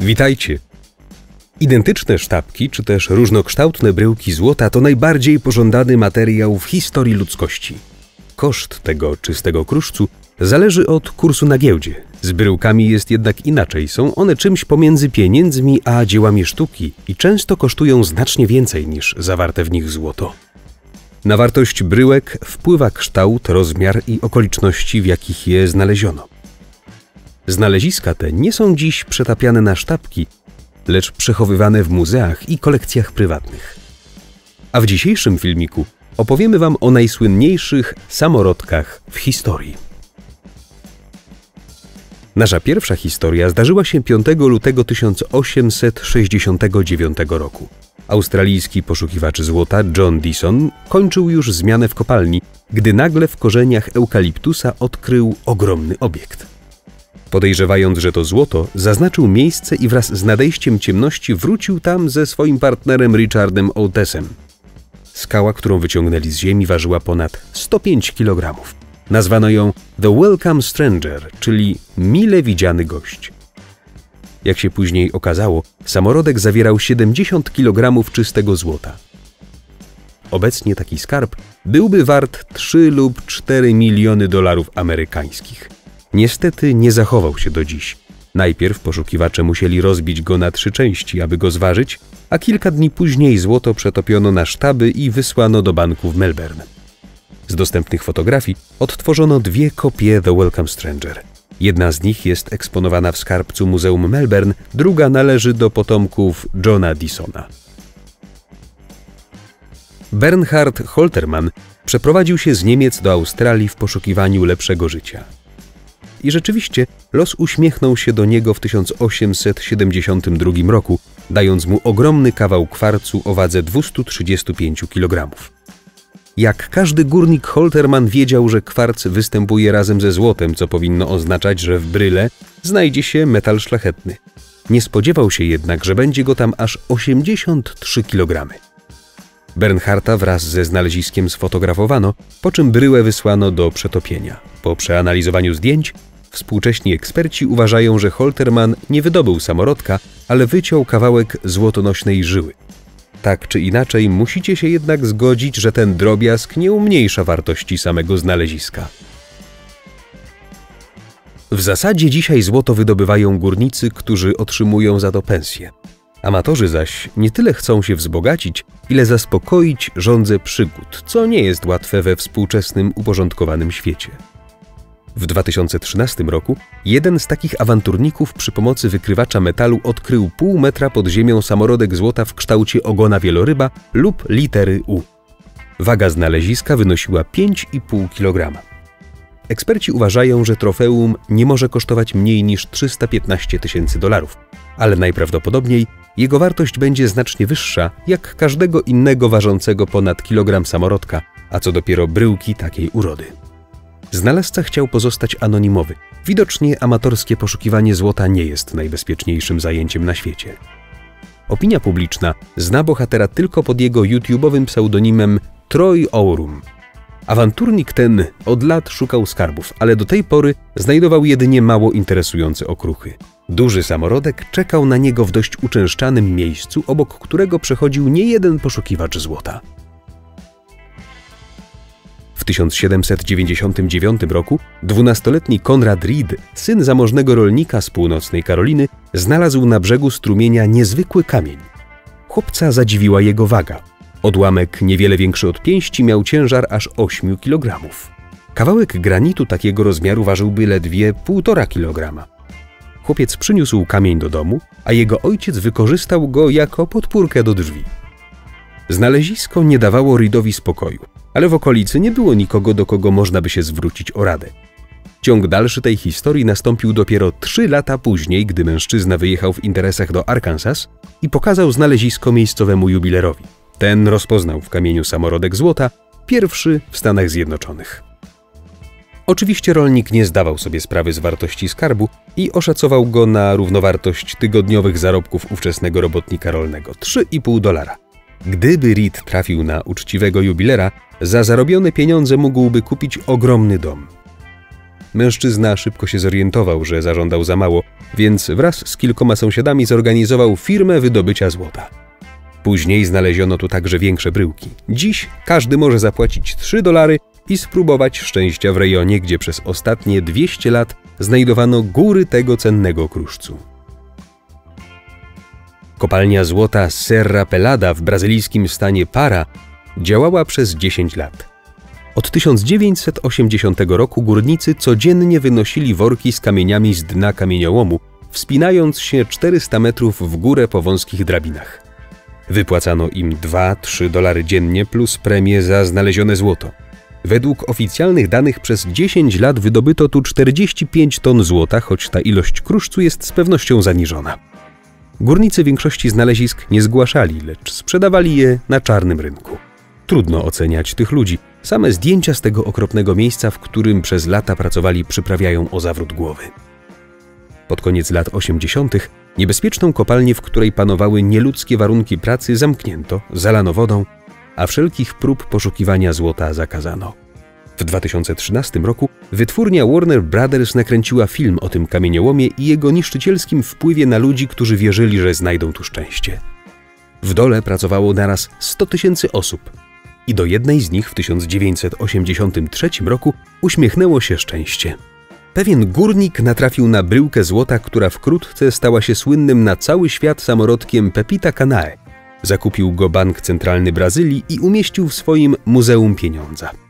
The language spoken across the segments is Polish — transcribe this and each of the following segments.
Witajcie! Identyczne sztabki, czy też różnokształtne bryłki złota to najbardziej pożądany materiał w historii ludzkości. Koszt tego czystego kruszcu zależy od kursu na giełdzie. Z bryłkami jest jednak inaczej. Są one czymś pomiędzy pieniędzmi a dziełami sztuki i często kosztują znacznie więcej niż zawarte w nich złoto. Na wartość bryłek wpływa kształt, rozmiar i okoliczności, w jakich je znaleziono. Znaleziska te nie są dziś przetapiane na sztabki, lecz przechowywane w muzeach i kolekcjach prywatnych. A w dzisiejszym filmiku opowiemy Wam o najsłynniejszych samorodkach w historii. Nasza pierwsza historia zdarzyła się 5 lutego 1869 roku. Australijski poszukiwacz złota John Dison kończył już zmianę w kopalni, gdy nagle w korzeniach eukaliptusa odkrył ogromny obiekt. Podejrzewając, że to złoto, zaznaczył miejsce i wraz z nadejściem ciemności wrócił tam ze swoim partnerem Richardem Otesem. Skała, którą wyciągnęli z ziemi, ważyła ponad 105 kg. Nazwano ją The Welcome Stranger, czyli mile widziany gość. Jak się później okazało, samorodek zawierał 70 kg czystego złota. Obecnie taki skarb byłby wart 3 lub 4 miliony dolarów amerykańskich. Niestety nie zachował się do dziś. Najpierw poszukiwacze musieli rozbić go na trzy części, aby go zważyć, a kilka dni później złoto przetopiono na sztaby i wysłano do banku w Melbourne. Z dostępnych fotografii odtworzono dwie kopie The Welcome Stranger. Jedna z nich jest eksponowana w skarbcu Muzeum Melbourne, druga należy do potomków Johna Disona. Bernhard Holtermann przeprowadził się z Niemiec do Australii w poszukiwaniu lepszego życia. I rzeczywiście los uśmiechnął się do niego w 1872 roku, dając mu ogromny kawał kwarcu o wadze 235 kg. Jak każdy górnik Holterman wiedział, że kwarc występuje razem ze złotem, co powinno oznaczać, że w bryle znajdzie się metal szlachetny. Nie spodziewał się jednak, że będzie go tam aż 83 kg. Bernharta wraz ze znaleziskiem sfotografowano, po czym bryłę wysłano do przetopienia. Po przeanalizowaniu zdjęć Współcześni eksperci uważają, że Holterman nie wydobył samorodka, ale wyciął kawałek złotonośnej żyły. Tak czy inaczej, musicie się jednak zgodzić, że ten drobiazg nie umniejsza wartości samego znaleziska. W zasadzie dzisiaj złoto wydobywają górnicy, którzy otrzymują za to pensję. Amatorzy zaś nie tyle chcą się wzbogacić, ile zaspokoić żądze przygód, co nie jest łatwe we współczesnym uporządkowanym świecie. W 2013 roku jeden z takich awanturników przy pomocy wykrywacza metalu odkrył pół metra pod ziemią samorodek złota w kształcie ogona wieloryba lub litery U. Waga znaleziska wynosiła 5,5 kg. Eksperci uważają, że trofeum nie może kosztować mniej niż 315 tysięcy dolarów, ale najprawdopodobniej jego wartość będzie znacznie wyższa jak każdego innego ważącego ponad kilogram samorodka, a co dopiero bryłki takiej urody. Znalazca chciał pozostać anonimowy. Widocznie amatorskie poszukiwanie złota nie jest najbezpieczniejszym zajęciem na świecie. Opinia publiczna zna bohatera tylko pod jego YouTube'owym pseudonimem Troy Aurum. Awanturnik ten od lat szukał skarbów, ale do tej pory znajdował jedynie mało interesujące okruchy. Duży samorodek czekał na niego w dość uczęszczanym miejscu, obok którego przechodził niejeden poszukiwacz złota. 1799 roku dwunastoletni Konrad Reed, syn zamożnego rolnika z północnej Karoliny, znalazł na brzegu strumienia niezwykły kamień. Chłopca zadziwiła jego waga. Odłamek niewiele większy od pięści miał ciężar aż 8 kg. Kawałek granitu takiego rozmiaru ważyłby ledwie 1,5 kg. Chłopiec przyniósł kamień do domu, a jego ojciec wykorzystał go jako podpórkę do drzwi. Znalezisko nie dawało Reedowi spokoju ale w okolicy nie było nikogo, do kogo można by się zwrócić o radę. Ciąg dalszy tej historii nastąpił dopiero trzy lata później, gdy mężczyzna wyjechał w interesach do Arkansas i pokazał znalezisko miejscowemu jubilerowi. Ten rozpoznał w kamieniu samorodek złota, pierwszy w Stanach Zjednoczonych. Oczywiście rolnik nie zdawał sobie sprawy z wartości skarbu i oszacował go na równowartość tygodniowych zarobków ówczesnego robotnika rolnego 3,5 dolara. Gdyby Reed trafił na uczciwego jubilera, za zarobione pieniądze mógłby kupić ogromny dom. Mężczyzna szybko się zorientował, że zażądał za mało, więc wraz z kilkoma sąsiadami zorganizował firmę wydobycia złota. Później znaleziono tu także większe bryłki. Dziś każdy może zapłacić 3 dolary i spróbować szczęścia w rejonie, gdzie przez ostatnie 200 lat znajdowano góry tego cennego kruszcu. Kopalnia złota Serra Pelada w brazylijskim stanie Para działała przez 10 lat. Od 1980 roku górnicy codziennie wynosili worki z kamieniami z dna kamieniołomu, wspinając się 400 metrów w górę po wąskich drabinach. Wypłacano im 2-3 dolary dziennie plus premie za znalezione złoto. Według oficjalnych danych przez 10 lat wydobyto tu 45 ton złota, choć ta ilość kruszcu jest z pewnością zaniżona. Górnicy większości znalezisk nie zgłaszali, lecz sprzedawali je na czarnym rynku. Trudno oceniać tych ludzi. Same zdjęcia z tego okropnego miejsca, w którym przez lata pracowali, przyprawiają o zawrót głowy. Pod koniec lat 80. niebezpieczną kopalnię, w której panowały nieludzkie warunki pracy, zamknięto, zalano wodą, a wszelkich prób poszukiwania złota zakazano. W 2013 roku wytwórnia Warner Brothers nakręciła film o tym kamieniołomie i jego niszczycielskim wpływie na ludzi, którzy wierzyli, że znajdą tu szczęście. W dole pracowało naraz 100 tysięcy osób i do jednej z nich w 1983 roku uśmiechnęło się szczęście. Pewien górnik natrafił na bryłkę złota, która wkrótce stała się słynnym na cały świat samorodkiem Pepita Canae. Zakupił go Bank Centralny Brazylii i umieścił w swoim Muzeum Pieniądza.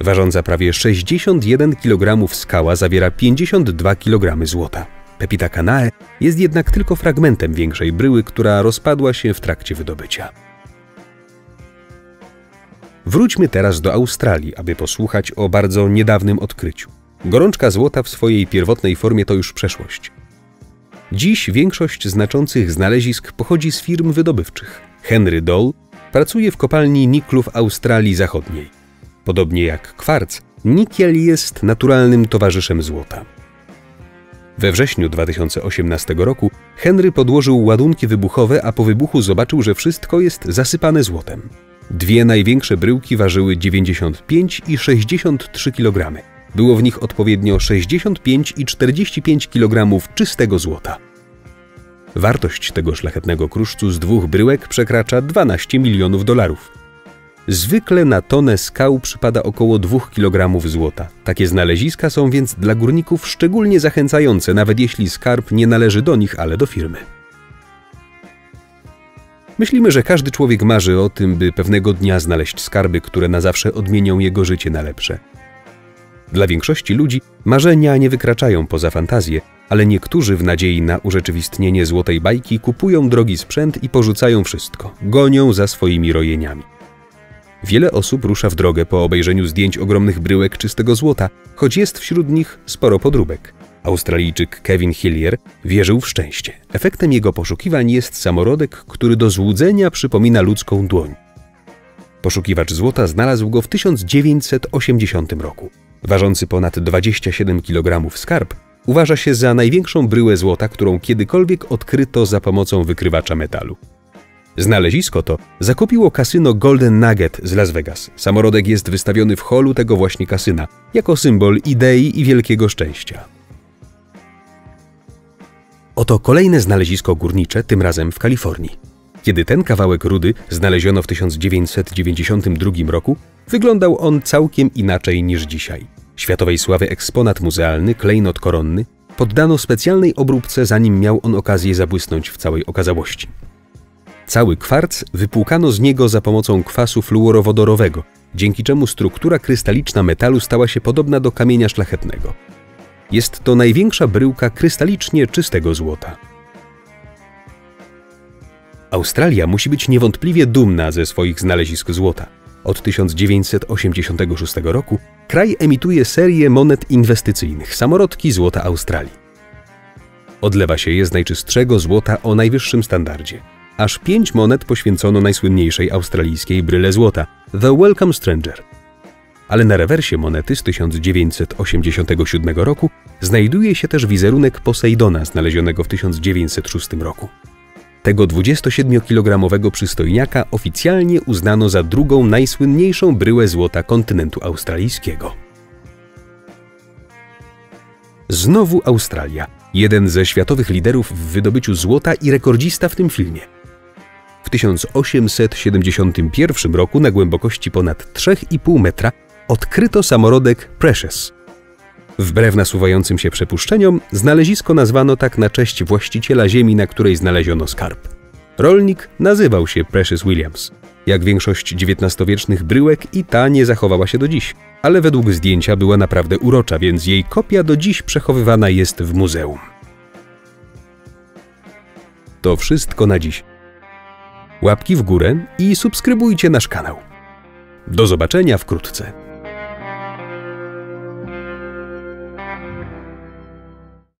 Ważąca prawie 61 kg skała zawiera 52 kg złota. Pepita Canae jest jednak tylko fragmentem większej bryły, która rozpadła się w trakcie wydobycia. Wróćmy teraz do Australii, aby posłuchać o bardzo niedawnym odkryciu. Gorączka złota w swojej pierwotnej formie to już przeszłość. Dziś większość znaczących znalezisk pochodzi z firm wydobywczych. Henry Dole pracuje w kopalni niklu w Australii Zachodniej. Podobnie jak kwarc, nikiel jest naturalnym towarzyszem złota. We wrześniu 2018 roku Henry podłożył ładunki wybuchowe, a po wybuchu zobaczył, że wszystko jest zasypane złotem. Dwie największe bryłki ważyły 95 i 63 kg. Było w nich odpowiednio 65 i 45 kg czystego złota. Wartość tego szlachetnego kruszcu z dwóch bryłek przekracza 12 milionów dolarów. Zwykle na tonę skał przypada około 2 kg złota. Takie znaleziska są więc dla górników szczególnie zachęcające, nawet jeśli skarb nie należy do nich, ale do firmy. Myślimy, że każdy człowiek marzy o tym, by pewnego dnia znaleźć skarby, które na zawsze odmienią jego życie na lepsze. Dla większości ludzi marzenia nie wykraczają poza fantazję, ale niektórzy w nadziei na urzeczywistnienie złotej bajki kupują drogi sprzęt i porzucają wszystko, gonią za swoimi rojeniami. Wiele osób rusza w drogę po obejrzeniu zdjęć ogromnych bryłek czystego złota, choć jest wśród nich sporo podróbek. Australijczyk Kevin Hillier wierzył w szczęście. Efektem jego poszukiwań jest samorodek, który do złudzenia przypomina ludzką dłoń. Poszukiwacz złota znalazł go w 1980 roku. Ważący ponad 27 kg skarb uważa się za największą bryłę złota, którą kiedykolwiek odkryto za pomocą wykrywacza metalu. Znalezisko to zakupiło kasyno Golden Nugget z Las Vegas. Samorodek jest wystawiony w holu tego właśnie kasyna, jako symbol idei i wielkiego szczęścia. Oto kolejne znalezisko górnicze, tym razem w Kalifornii. Kiedy ten kawałek rudy znaleziono w 1992 roku, wyglądał on całkiem inaczej niż dzisiaj. Światowej sławy eksponat muzealny, klejnot koronny, poddano specjalnej obróbce, zanim miał on okazję zabłysnąć w całej okazałości. Cały kwarc wypłukano z niego za pomocą kwasu fluorowodorowego, dzięki czemu struktura krystaliczna metalu stała się podobna do kamienia szlachetnego. Jest to największa bryłka krystalicznie czystego złota. Australia musi być niewątpliwie dumna ze swoich znalezisk złota. Od 1986 roku kraj emituje serię monet inwestycyjnych samorodki złota Australii. Odlewa się je z najczystszego złota o najwyższym standardzie. Aż pięć monet poświęcono najsłynniejszej australijskiej bryle złota The Welcome Stranger. Ale na rewersie monety z 1987 roku znajduje się też wizerunek Poseidona znalezionego w 1906 roku. Tego 27-kilogramowego przystojniaka oficjalnie uznano za drugą najsłynniejszą bryłę złota kontynentu australijskiego. Znowu Australia, jeden ze światowych liderów w wydobyciu złota i rekordzista w tym filmie. W 1871 roku na głębokości ponad 3,5 metra odkryto samorodek Precious. Wbrew nasuwającym się przepuszczeniom, znalezisko nazwano tak na cześć właściciela ziemi, na której znaleziono skarb. Rolnik nazywał się Precious Williams. Jak większość XIX-wiecznych bryłek i ta nie zachowała się do dziś, ale według zdjęcia była naprawdę urocza, więc jej kopia do dziś przechowywana jest w muzeum. To wszystko na dziś. Łapki w górę i subskrybujcie nasz kanał. Do zobaczenia wkrótce.